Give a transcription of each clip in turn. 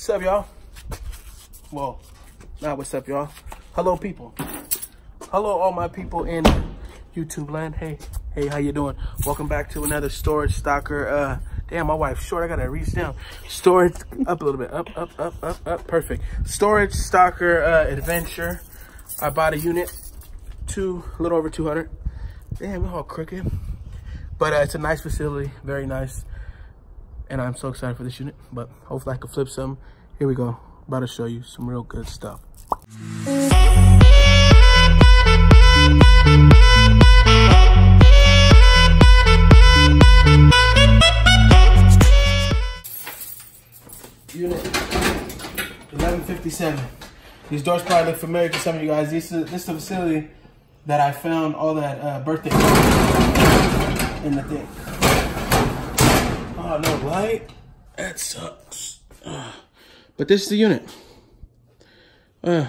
What's up, y'all? Well, not what's up, y'all. Hello, people. Hello, all my people in YouTube land. Hey, hey, how you doing? Welcome back to another Storage Stalker. Uh, damn, my wife's short. I gotta reach down. Storage, up a little bit. Up, up, up, up, up. Perfect. Storage Stalker uh, adventure. I bought a unit, two, a little over 200. Damn, we're all crooked. But uh, it's a nice facility, very nice. And I'm so excited for this unit, but hopefully I can flip some. Here we go. About to show you some real good stuff. Unit 1157. These doors probably look familiar to some of you guys. This is, this is the facility that I found all that uh, birthday in the thing. Oh, no light? That sucks. Uh, but this is the unit. Uh,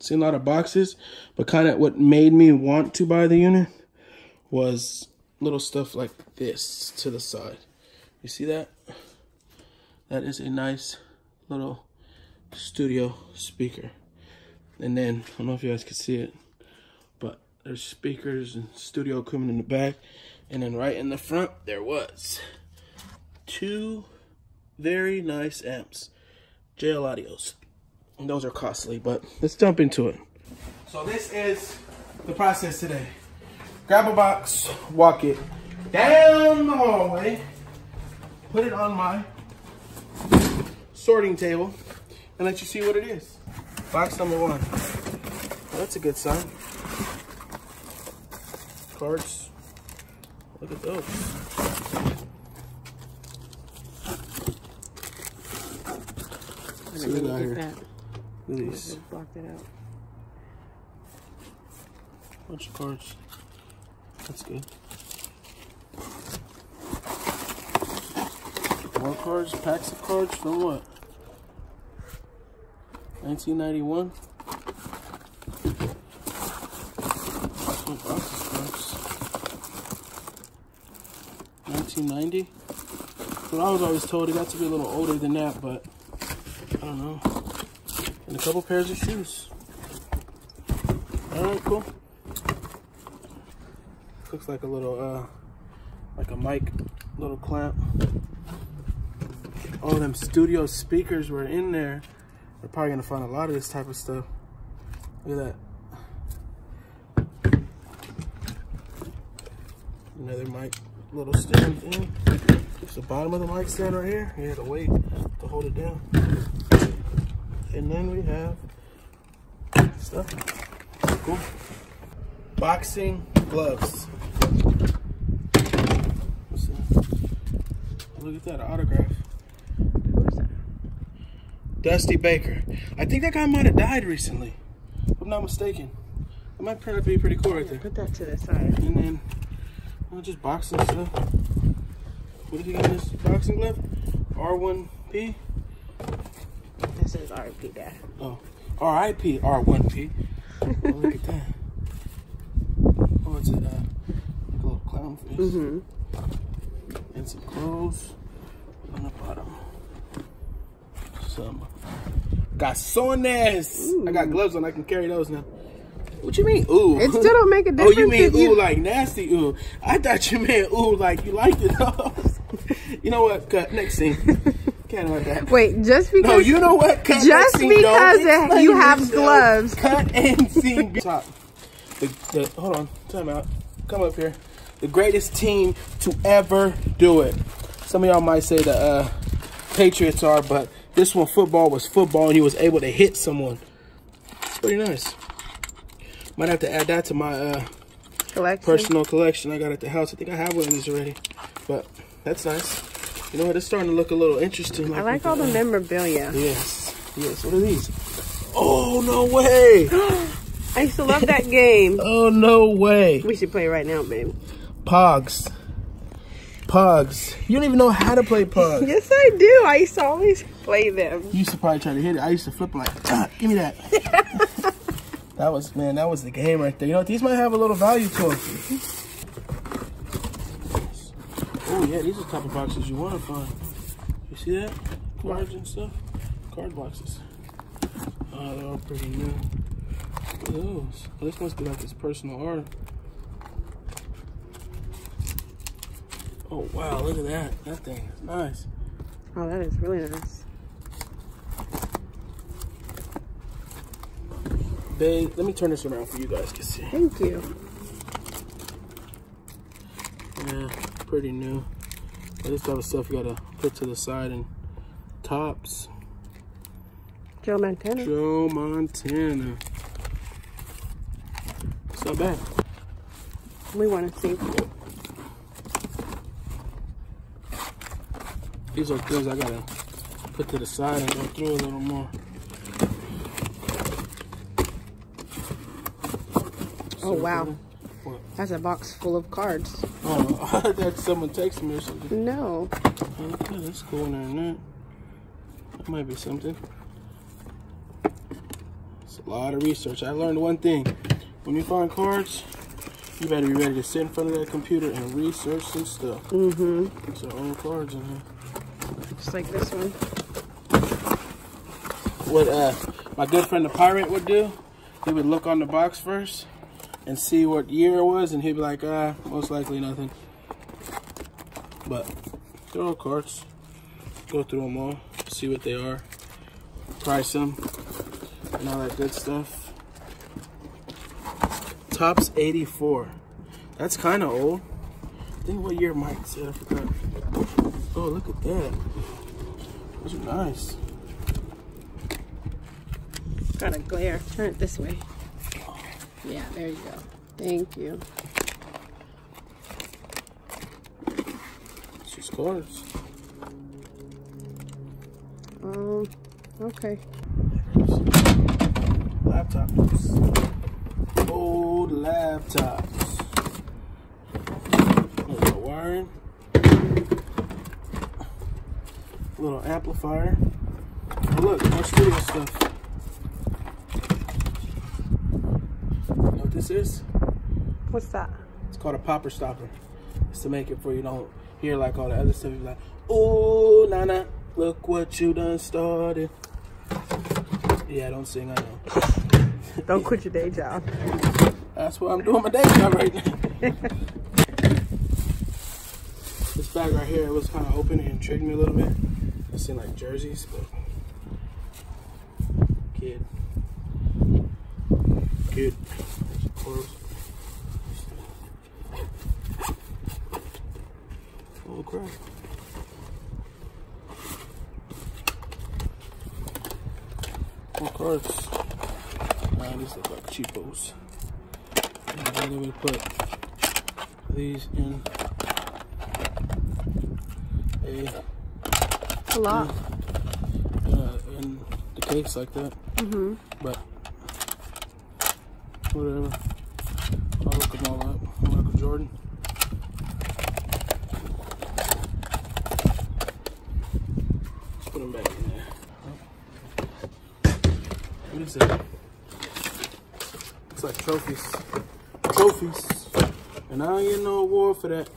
seen a lot of boxes, but kind of what made me want to buy the unit was little stuff like this to the side. You see that? That is a nice little studio speaker. And then, I don't know if you guys can see it, but there's speakers and studio equipment in the back. And then right in the front, there was two very nice amps. JL Audios. And those are costly, but let's jump into it. So this is the process today. Grab a box, walk it down the hallway, put it on my sorting table, and let you see what it is. Box number one. Well, that's a good sign. Cards. Look at those. See what we got here. That. Look at these. Block that out. Bunch of cards. That's good. More cards, packs of cards from what? 1991. Some boxes cards. 1990. But I was always told it got to be a little older than that, but I don't know. And a couple pairs of shoes. Alright, cool. Looks like a little, uh, like a mic, little clamp. All them studio speakers were in there. We're probably gonna find a lot of this type of stuff. Look at that. Another mic, little stand thing. It's the bottom of the mic stand right here. You had to wait to hold it down. And then we have stuff. Cool. Boxing gloves. What's that? Look at that autograph. That? Dusty Baker. I think that guy might have died recently. If I'm not mistaken. That might turn out to be pretty cool right there. Put that to the side. And then, well, just boxing stuff. What did he got in his boxing glove? R1P? Says RP Dad. Oh, R.I.P. R1P. oh, look at that. Oh, it's a, uh, like a little clown face. Mm-hmm. And some clothes on the bottom. Some calzones. I got gloves on. I can carry those now. What you mean, ooh? It still don't make a difference. Oh, you mean ooh like nasty ooh? I thought you meant ooh like you liked it. you know what? Cut next scene. Can't have that. Wait, just because No, you know what? Cut Just because it- you have gloves. Cut and scene. Top. The, the, hold on. Time out. Come up here. The greatest team to ever do it. Some of y'all might say the uh, Patriots are, but this one football was football and he was able to hit someone. It's pretty nice. Might have to add that to my uh, collection. personal collection I got at the house. I think I have one of these already, but that's nice. You know what? It's starting to look a little interesting. I like all the uh, memorabilia. Yes, yes. What are these? Oh no way! I used to love that game. Oh no way! We should play right now, babe. Pogs, Pogs. You don't even know how to play Pogs. Yes, I do. I used to always play them. You used to probably try to hit it. I used to flip like, ah, give me that. that was man. That was the game right there. You know what? these might have a little value to them. Yeah, these are the type of boxes you want to find. You see that? cards and stuff. Card boxes. Oh, they're all pretty new. Look at those. Oh, this must be like his personal art. Oh wow, look at that. That thing is nice. Oh, that is really nice. Babe, let me turn this around for you guys to see. Thank you. Yeah, pretty new. This type of stuff you gotta put to the side and Topps. Joe Montana. Joe Montana. It's not bad. We want to see. These are things I gotta put to the side and go through a little more. Oh, wow. What? That's a box full of cards. Oh, I thought someone texted me or something. No. Okay, that's cool in there? That might be something. It's a lot of research. I learned one thing. When you find cards, you better be ready to sit in front of that computer and research some stuff. Mm-hmm. Our own cards in here. Just like this one. What uh, my good friend the pirate would do, he would look on the box first and see what year it was, and he'd be like, ah, most likely nothing. But they're all cards. Go through them all, see what they are, price them, and all that good stuff. Topps 84. That's kind of old. I think what year Mike said, I forgot. Oh, look at that. Those are nice. Got a glare. Turn it this way. Yeah, there you go. Thank you. It's just cards. Um, okay. Laptops. Old laptops. There's a wiring. Little amplifier. Oh look, more studio stuff. You know what this is? What's that? It's called a popper stopper. It's to make it for you don't hear like all the other stuff. You're like, oh, Nana, look what you done started. Yeah, don't sing, I know. Don't quit your day job. That's what I'm doing my day job right now. this bag right here, it was kind of open and intrigued me a little bit. I seen like jerseys, but kid, kid, Oh crap! More cards. Nah, these look like cheapos. And then we put these in a A lot. uh, in the case like that. Mm-hmm. But whatever. Them all up. Michael Jordan. Let's put them back in there. What is that? Looks like trophies. Trophies. And I don't get no award for that.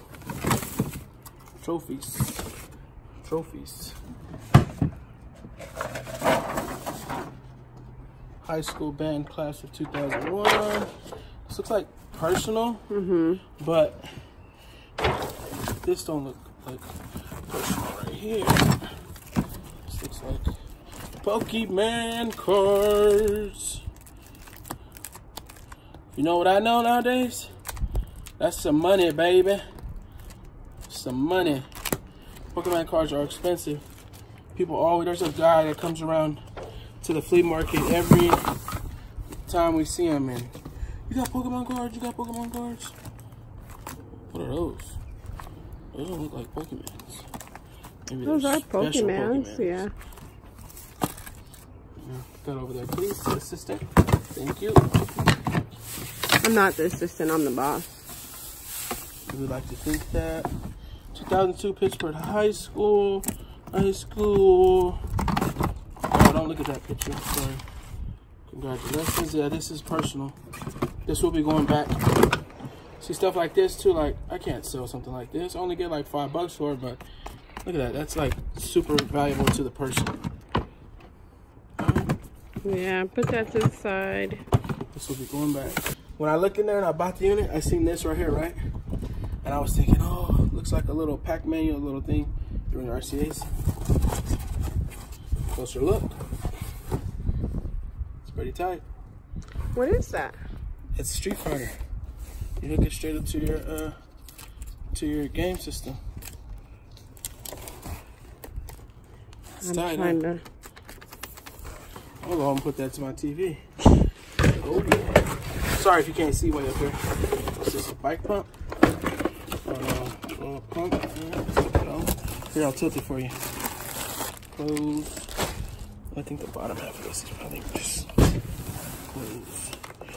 Trophies. Trophies. high school band class of 2001. This looks like personal, Mm-hmm. but this don't look like personal right here. This looks like Pokemon cards. You know what I know nowadays? That's some money, baby. Some money. Pokemon cards are expensive. People always, there's a guy that comes around to the flea market every time we see him and you got Pokemon cards, you got Pokemon cards. What are those? Those don't look like Pokemons. Maybe Those are Pokemans, Pokemons. yeah. That over there, please, assistant. Thank you. I'm not the assistant, I'm the boss. We would like to think that. 2002 Pittsburgh High School. High school. Oh, don't look at that picture. Sorry. Congratulations. Yeah, this is personal. This will be going back. See stuff like this too. Like I can't sell something like this. I only get like five bucks for it, but look at that. That's like super valuable to the person. Yeah, put that to the side. This will be going back. When I looked in there and I bought the unit, I seen this right here, right? And I was thinking, oh, looks like a little pack manual little thing during RCAs. Closer look. It's pretty tight. What is that? It's Street Fighter. You hook it straight up to your uh to your game system. It's I'm tight, trying to. I'll go and put that to my TV. Oh yeah. Sorry if you can't see way up here. It's just a bike pump. Uh, uh, pump. Yeah, there you go. Here, I'll tilt it for you. Close. I think the bottom half of this is probably just close.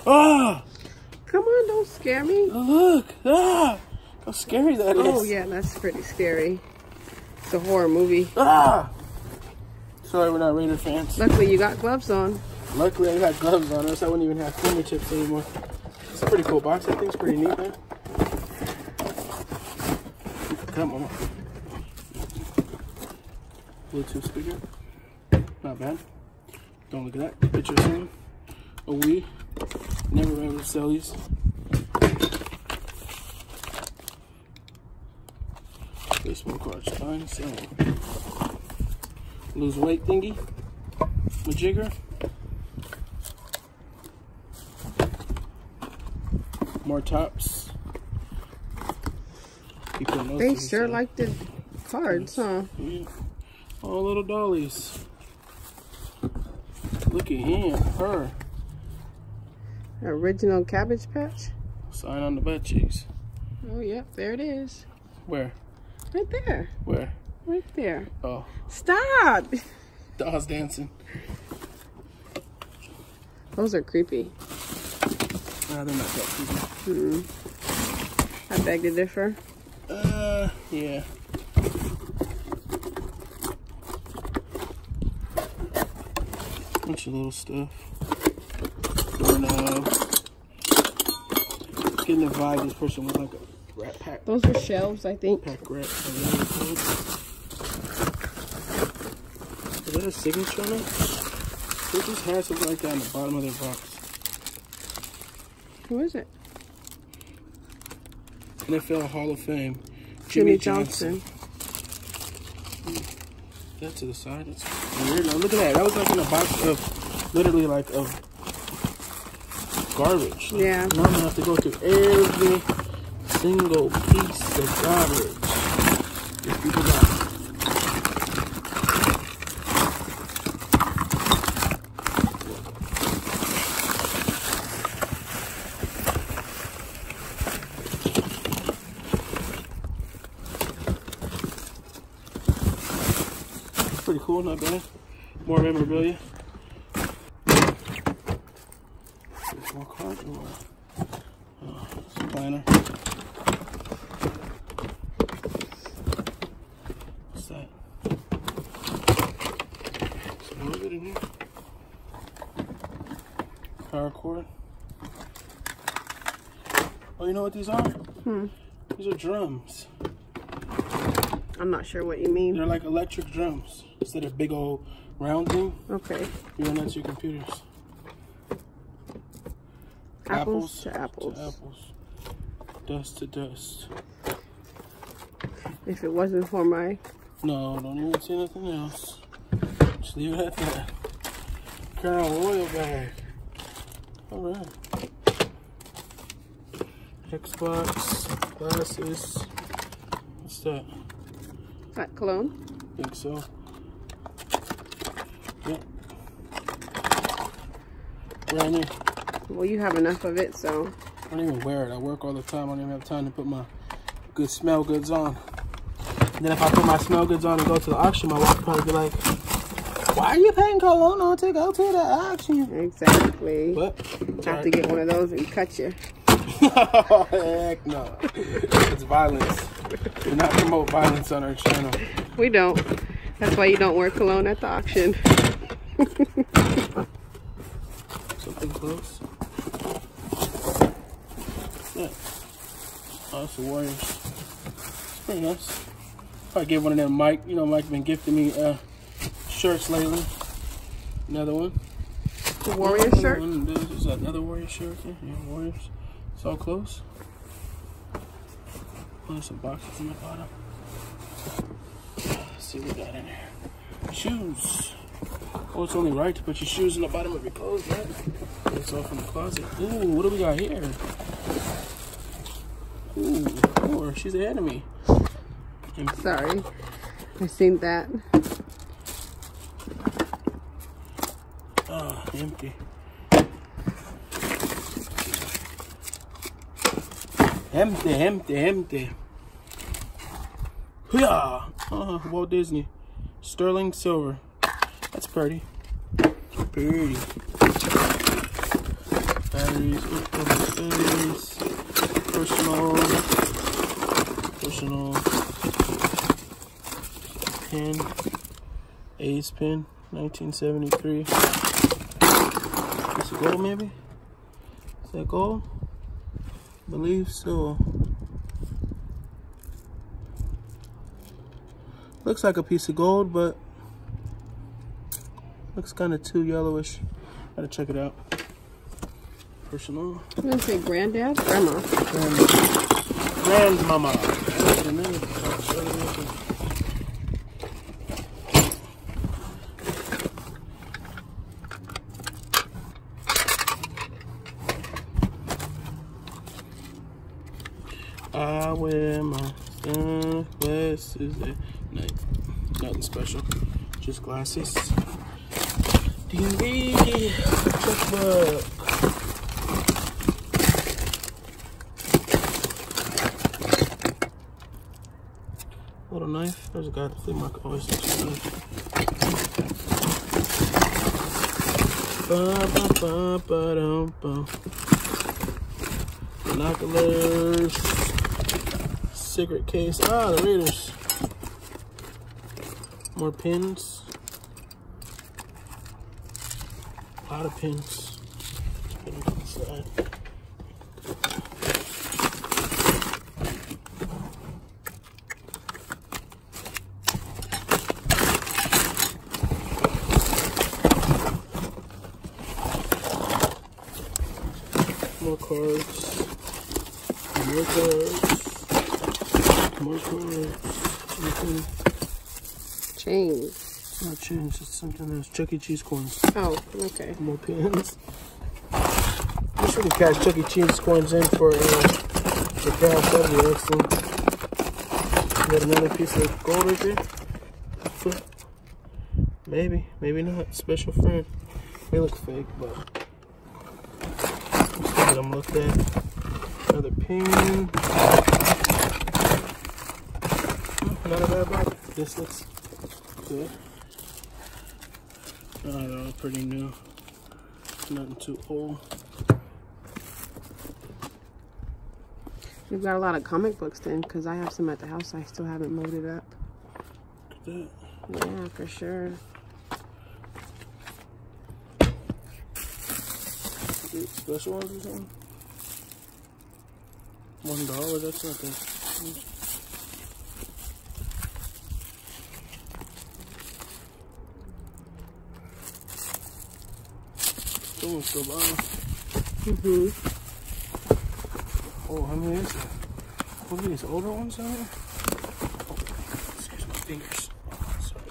Ah! Come on, don't scare me. Oh, look! Ah! How scary that is. Oh yeah, that's pretty scary. It's a horror movie. Ah! Sorry, we're not Raider fans. Luckily, you got gloves on. Luckily, I got gloves on, else I wouldn't even have fingertips anymore. It's a pretty cool box. I think it's pretty neat, man. Come on. Bluetooth speaker. Not bad. Don't look at that. Picture soon. A Wii. Never been able to sell these. Baseball cards. Fine. So. Lose weight thingy. Majigger. More Topps. They sure uh, like the cards, huh? yeah. All little dollies. Look at him, her. Original Cabbage Patch. Sign on the butt cheeks. Oh yep, there it is. Where? Right there. Where? Right there. Oh, Stop! dolls dancing. Those are creepy. Nah, they're not that creepy. Mm. I beg to differ. Uh, yeah. Bunch of little stuff. Doorknob. Uh, getting the vibe this person was like a rat pack. Those are shelves, I think. Pack rat. Is that a signature on it? They just had something like that on the bottom of their box. Who is it? NFL Hall of Fame. Jimmy, Johnson. That to the side. That's weird. Now look at that. That was like in a box of literally like of garbage. Like, Yeah. Now I'm gonna have to go through every single piece of garbage. These people got. Pretty cool, not bad. More memorabilia. Card or uh, planner. What's that? Some more of it in here. Power cord. Oh, you know what these are? Hmm. These are drums. I'm not sure what you mean. They're like electric drums instead of big old round thing. Okay. You run that to your computers. Apples to apples. To apples. Dust to dust. If it wasn't for my No, don't even say nothing else. Just leave it at that. Crown Royal bag. Alright. Xbox, glasses. What's that? hot cologne. Think so. Yep. Brand new. Well, you have enough of it, so I don't even wear it. I work all the time. I don't even have time to put my good smell goods on. And then if I put my smell goods on and go to the auction, my wife probably be like, why are you paying cologne on to go to the auction? exactly. But, have to get one of those and cut you. heck no. It's violence. We Do not promote violence on our channel. We don't. That's why you don't wear cologne at the auction. Something close. The Warriors. It's pretty nice. I gave one of them Mike. You know, Mike been gifting me uh, shirts lately. Another one. The warrior shirt? Is another warrior shirt. Yeah, yeah, warriors. all close. There's some boxes in the bottom. Let's see what we got in there. Shoes. Oh, it's only right to put your shoes in the bottom of your clothes, right? It's all from the closet. Ooh, what do we got here? Ooh, or she's ahead of me. Sorry. I seen that. Ah, empty. Empty, empty, empty. Yeah. Uh, Walt Disney. Sterling silver. That's pretty. Pretty. Batteries. Personal. Personal. Pin. Ace pin. 1973. Is it gold maybe? Is that gold? believe so. Looks like a piece of gold, but looks kind of too yellowish. Gotta check it out. Personal. I'm gonna say granddad, grandma. Grandmama. I wear my sunglasses at night. Nothing special, just glasses. DVD checkbook. Little knife. There's a the flea market always looks good. Binoculars. Cigarette case. Ah, the Raiders. More pins. A lot of pins. Put them on the side. More cards. More cards. More cards. Anything Chain. not change. It's something else. Chuck E. Cheese coins. Oh, okay. More pins. We could cash Chuck E. Cheese coins in for uh, the cash. That'd be excellent. Got another piece of gold right there. Maybe, maybe not. Special friend. They look fake, but let's give them a look at. Another pin. Not a bad box. This looks good. Know, pretty new. Nothing too old. You've got a lot of comic books then, because I have some at the house I still haven't loaded up. Look. Yeah, for sure. Special ones or something? One dollar, that's not that. Someone's still buying. Oh, how many is that? What are these older ones out here? Excuse my fingers. Oh, sorry.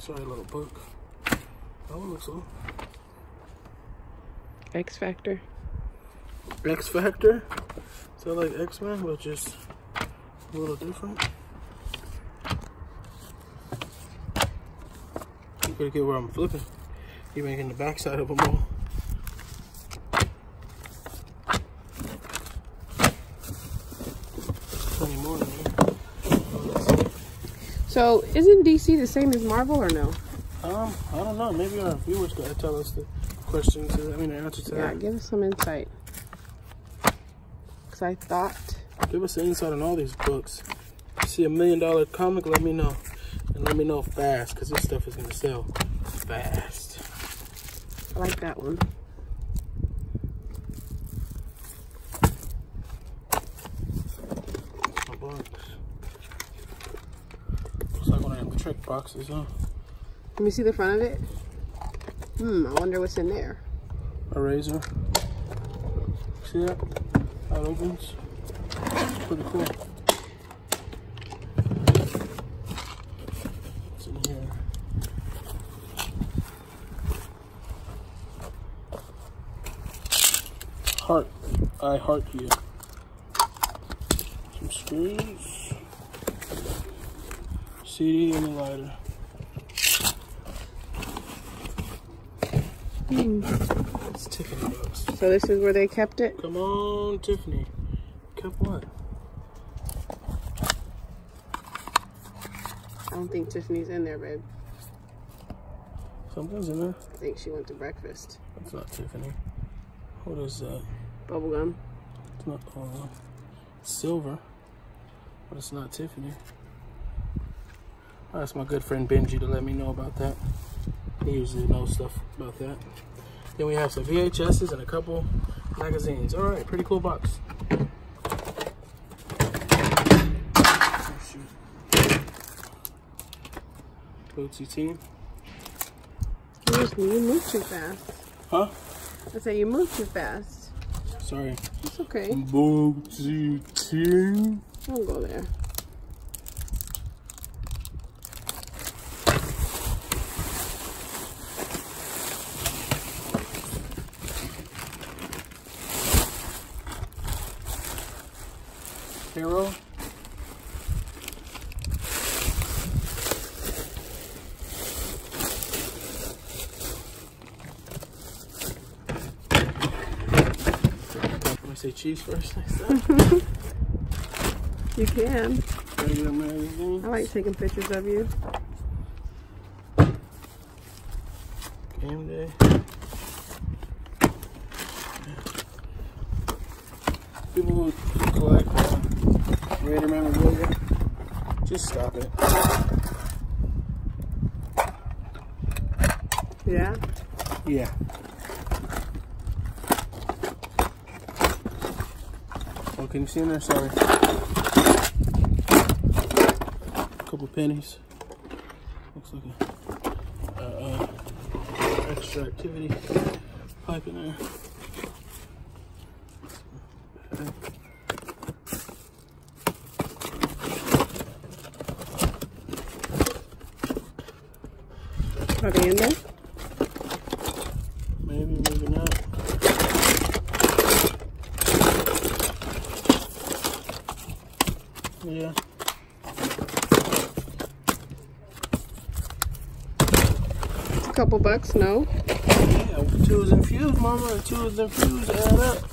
Sorry, little book. That one looks old. X Factor. X Factor. So like X Men, but just a little different. You gotta get where I'm flipping. You're making the backside of them all. Plenty more in here. Let's see. So, isn't DC the same as Marvel or no? Um, I don't know. Maybe our viewers gotta tell us the questions. I mean, the answer to Yeah, that. give us some insight. Because I thought, Give us an insight on all these books. See a million dollar comic, let me know. And let me know fast, because this stuff is going to sell fast. I like that one. My books. boxes, huh? Let me see the front of it. Hmm, I wonder what's in there. A razor. See that? How it opens. Pretty cool. What's in here? Heart. I heart you. Some screws. CD and a lighter. Hmm. It's Tiffany box. So this is where they kept it. Come on, Tiffany. Kept what? I don't think Tiffany's in there, babe. Something's in there. I think she went to breakfast. That's not Tiffany. What is that? Bubblegum. It's not uh, silver, but it's not Tiffany. I'll ask my good friend Benji to let me know about that. He usually knows stuff about that. Then we have some VHSs and a couple magazines. All right, pretty cool box. Bootsy team. You, move too fast. Huh? I said you move too fast. Sorry. It's okay. Bootsy team. Don't go there. Hero. Want to say cheese first next time? You can. I like taking pictures of you. Game day. People who collect uh, Raider memorabilia, just stop it. Yeah. Yeah. Can you see in there? Sorry. Couple pennies. Looks like a uh, uh, extra activity pipe in there. Are they in there? Maybe, maybe not. Yeah. It's a couple bucks, no? Yeah, two is infused, mama, two is infused, add up.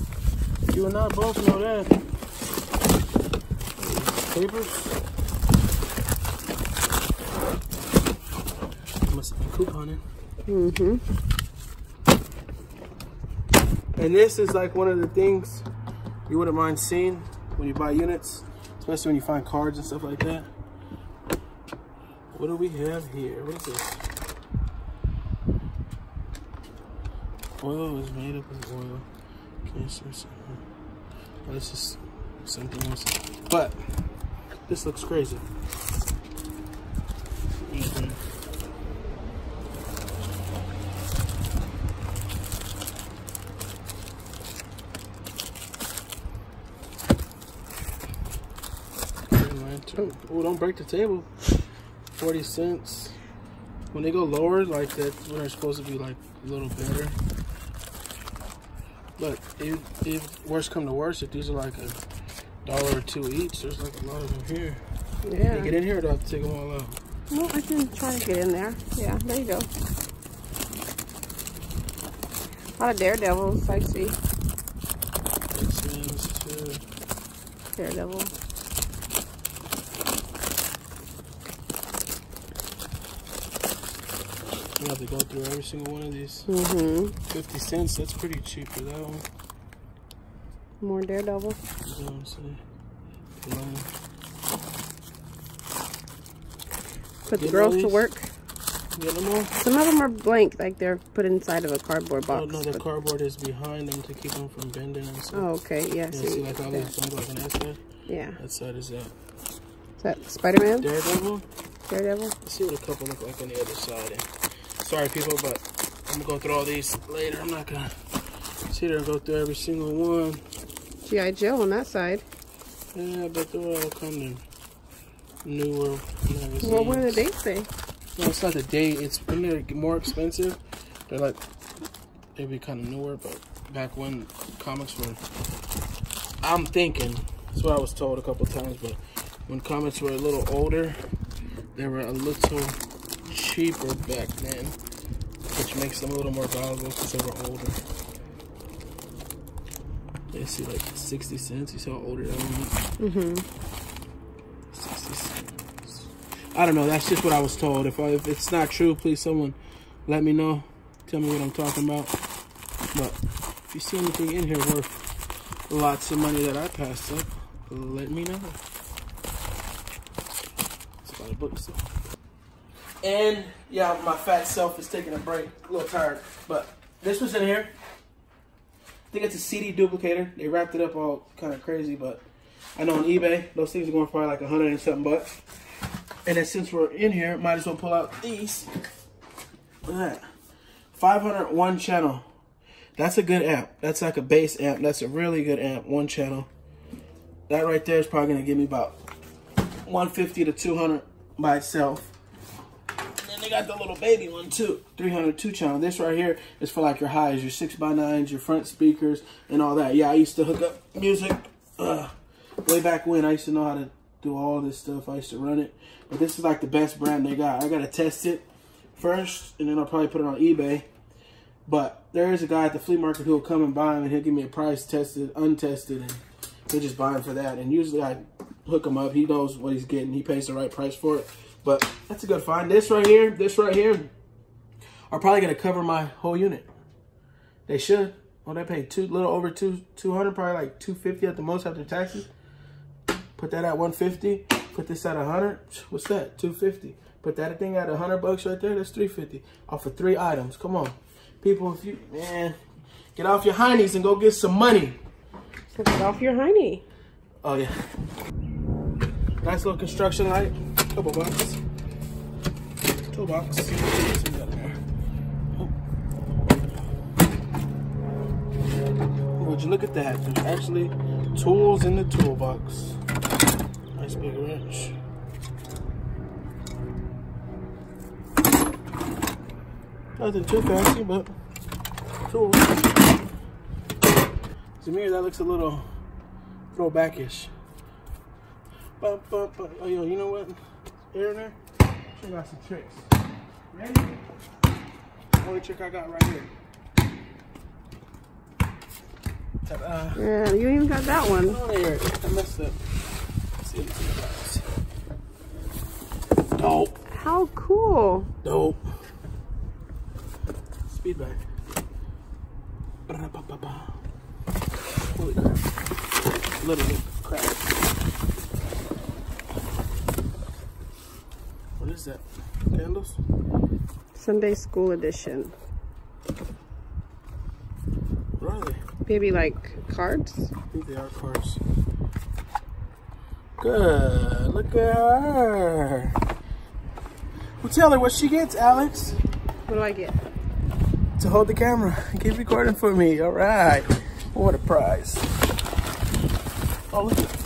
You and I both know that. Papers. Must have been couponing. Mm-hmm. And this is like one of the things you wouldn't mind seeing when you buy units, especially when you find cards and stuff like that. What do we have here? What is this? Oil is made up of oil. Cancer. something. Uh, oh, this is something else. But this looks crazy. Oh, don't break the table. 40 cents. When they go lower, like that's when they're supposed to be like a little better. But if, if worst come to worst, if these are like a dollar or two each, there's like a lot of them here. Yeah. get in here or do I have to take them all out? Well, I can try to get in there. Yeah, there you go. A lot of daredevils, I see. Six cents, two. Daredevil. You have to go through every single one of these. Mm-hmm. 50 cents, that's pretty cheap for that one. More daredevil. You know what I'm saying? Put the girls to work. Get them all? Some of them are blank, like they're put inside of a cardboard box. Oh, no, the cardboard is behind them to keep them from bending and stuff. oh, okay. Yeah, Yeah, see. see, like all yeah. these like S side? yeah. That side is that. Is that Spider-Man? Daredevil? Daredevil. Let's see what a couple look like on the other side. Sorry, people, but I'm gonna go through all these later. I'm not gonna sit there and go through every single one. G.I. Joe on that side. Yeah, but they're all kind of newer magazines. Well, what do the dates say? No, it's not the date. It's when they're more expensive. They're like they'd be kind of newer, but back when comics were, I'm thinking that's what I was told a couple times. But when comics were a little older, they were a little cheaper back then, which makes them a little more valuable because they were older. They see like 60 cents. You see how older that one is? Mm-hmm. 60 cents. I don't know. That's just what I was told. If, I, if it's not true, please someone let me know. Tell me what I'm talking about. But if you see anything in here worth lots of money that I passed up, let me know. It's about a book so. And yeah, my fat self is taking a break. A little tired. But this was in here. I think it's a CD duplicator. They wrapped it up all kind of crazy, but I know on eBay those things are going for like a hundred and something bucks. And then since we're in here, might as well pull out these. Look at that. 501 channel. That's a good amp. That's like a bass amp. That's a really good amp. One channel. That right there is probably going to give me about 150 to 200 by itself. They got the little baby one too. 302 channel. This right here is for like your highs, your 6x9s, your front speakers, and all that. Yeah, I used to hook up music uh, way back when. I used to know how to do all this stuff. I used to run it. But this is like the best brand they got. I got to test it first, and then I'll probably put it on eBay. But there is a guy at the flea market who will come and buy them, and he'll give me a price tested, untested, and he'll just buy them for that. And usually I hook him up. He knows what he's getting. He pays the right price for it. But that's a good find. This right here, this right here, are probably gonna cover my whole unit. They should. Well, they pay two, little over two, two hundred, probably like two fifty at the most after taxes. Put that at one fifty. Put this at a hundred. What's that? Two fifty. Put that thing at a hundred bucks right there. That's three fifty. Off of three items. Come on, people. If you man, get off your heinies and go get some money. So get off your hiney. Oh yeah. Nice little construction light. Couple bucks. Toolbox. Would you look at that? There's actually tools in the toolbox. Nice big wrench. Nothing too fancy, but tools. Zamir, that looks a little throwbackish. Bum, bum. Oh, yo, you know what? Air in there? Check out some tricks. Ready? Only trick I got right here. Yeah, you even got that one. Oh, there. I messed up. Let's see what's in the box. Dope. How cool. Dope. Speed bag. Ba-da-ba-ba-ba. Holy crap. Literally crap. Is that? Candles? Sunday school edition. What are they? Maybe like cards? I think they are cars. Good. Look at her. Well, tell her what she gets, Alex. What do I get? To hold the camera. Keep recording for me. All right. What a prize. Oh, look at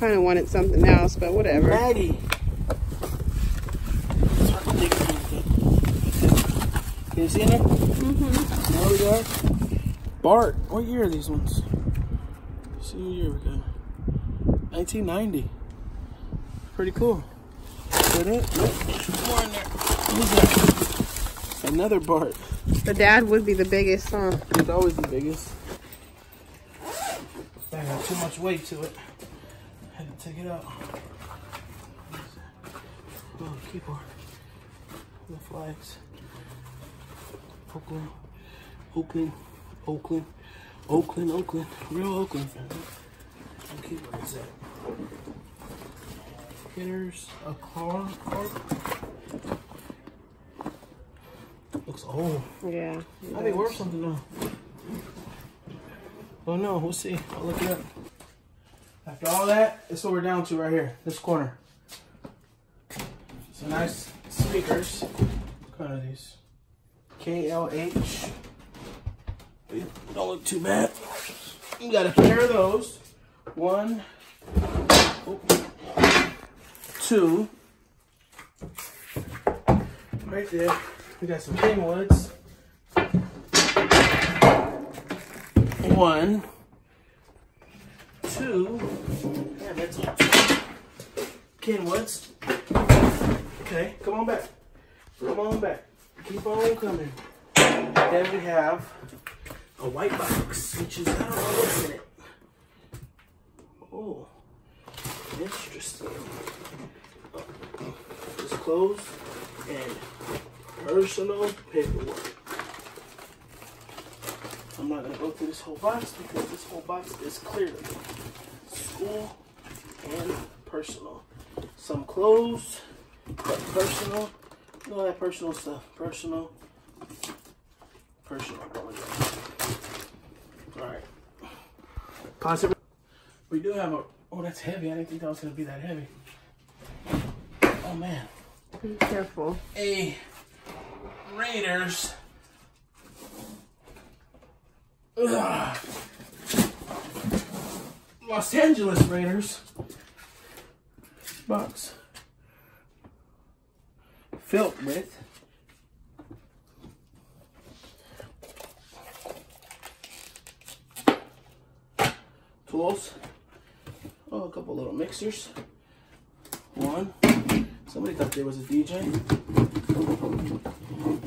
Kind of wanted something else, but whatever. Maggie. Can you see in there? Mm-hmm. There we go. Bart. What year are these ones? see what year we got. 1990. Pretty cool. Is that it? More in there. Who's that? Another Bart. The dad would be the biggest, huh? He's always the biggest. That got too much weight to it. Take it out. Oh, keyboard. The flags. Oakland. Oakland. Oakland. Oakland, Oakland. Real Oakland family. What keyboard is that? Hitters. A car. car. Looks old. Yeah. I think worth something though. Oh no, we'll see. I'll look it up. After all that, that's what we're down to right here, this corner. Some nice speakers. What kind of these? KLH. Don't look too bad. You got a pair of those. One, two, right there. We got some Kenwoods. One, two, yeah, that's all. Kenwoods. Okay, come on back. Come on back. Keep on coming. Then we have a white box, which is, I don't know what's in it. Oh, interesting. It's clothes and personal paperwork. I'm not gonna go through this whole box because this whole box is clearly school and personal. Some clothes, but personal. All that personal stuff. Personal. Personal. Alright. Possibly. We do have a. Oh, that's heavy. I didn't think that was going to be that heavy. Oh, man. Be careful. A Raiders. Ugh. Los Angeles Raiders box filled with tools. Oh, a couple little mixers. One. Somebody thought there was a DJ.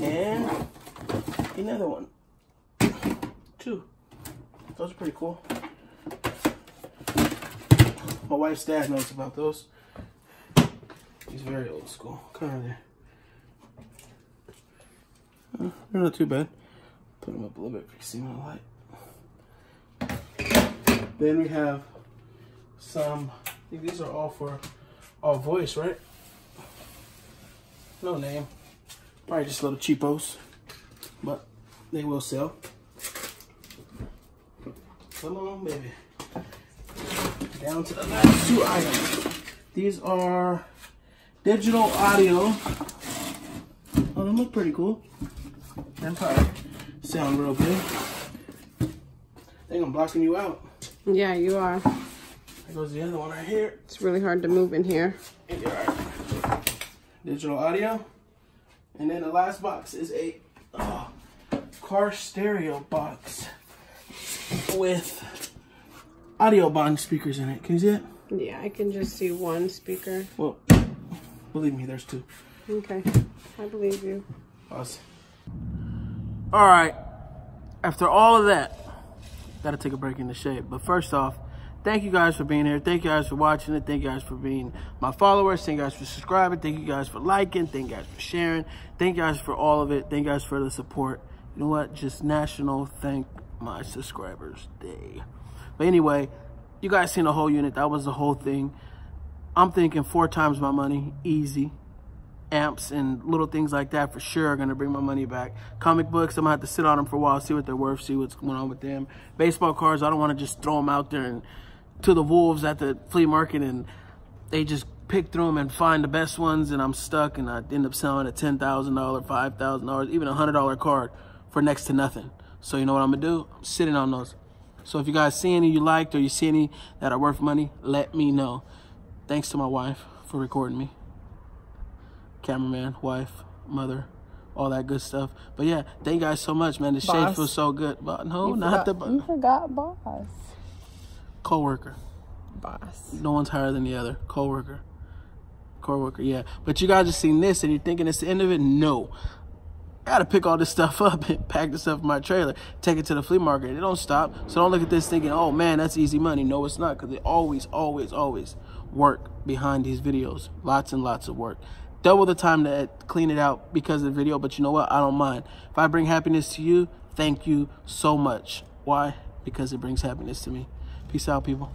And another one. Two. Those are pretty cool. My wife's dad knows about those. He's very old school. Come on there. Uh, they're not too bad. Put them up a little bit for you see my light. Then we have some, I think these are all for all voice, right? No name. Probably just little cheapos, but they will sell. Come on, baby. Down to the last two items. These are digital audio. Oh, they look pretty cool. And probably sound real good. I think I'm blocking you out. Yeah, you are. There goes the other one right here. It's really hard to move in here. Right. Digital audio. And then the last box is a oh, car stereo box with Audiobahn speakers in it. Can you see it? Yeah, I can just see one speaker. Well, believe me, there's two. Okay, I believe you. Awesome. All right. After all of that, gotta take a break in the shade. But first off, thank you guys for being here. Thank you guys for watching it. Thank you guys for being my followers. Thank you guys for subscribing. Thank you guys for liking. Thank you guys for sharing. Thank you guys for all of it. Thank you guys for the support. You know what? Just National Thank My Subscribers Day. But anyway, you guys seen the whole unit. That was the whole thing. I'm thinking four times my money, easy. Amps and little things like that for sure are gonna bring my money back. Comic books, I'm gonna have to sit on them for a while, see what they're worth, see what's going on with them. Baseball cards, I don't wanna just throw them out there and to the wolves at the flea market and they just pick through them and find the best ones and I'm stuck and I end up selling a $10,000, $5,000, even a $100 card for next to nothing. So you know what I'm gonna do? I'm sitting on those. So if you guys see any you liked or you see any that are worth money, let me know. Thanks to my wife for recording me. Cameraman, wife, mother, all that good stuff. But yeah, thank you guys so much, man. The shade Boss. feels so good. But no, You not forgot, the You forgot boss. co-worker. Boss. No one's higher than the other. Co-worker. Co-worker, yeah. But you guys have seen this and you're thinking it's the end of it? No. I gotta pick all this stuff up and pack this stuff in my trailer, take it to the flea market. It don't stop. So don't look at this thinking, oh man, that's easy money. No, it's not, because they always, always, always work behind these videos. Lots and lots of work. Double the time to clean it out because of the video, but you know what? I don't mind. If I bring happiness to you, thank you so much. Why? Because it brings happiness to me. Peace out, people.